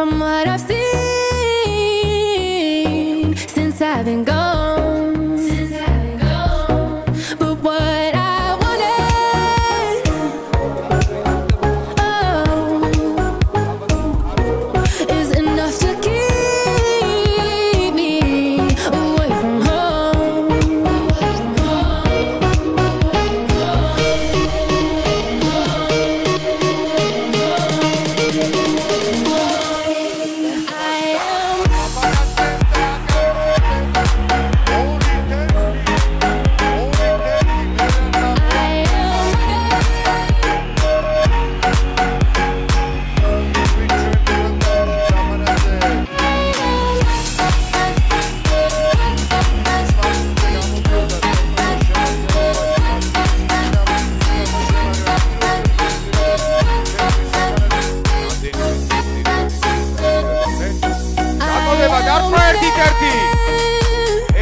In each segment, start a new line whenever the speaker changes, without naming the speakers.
From what I've seen since I've been gone.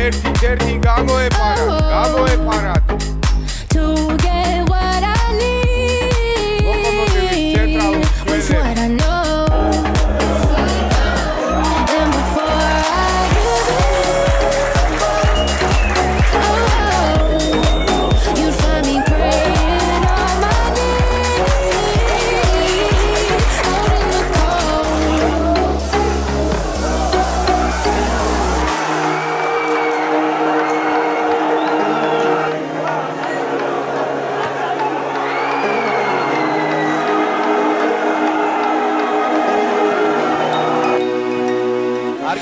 ერთი ერთი გამოეპარა
oh. გამოეპარათ. Together.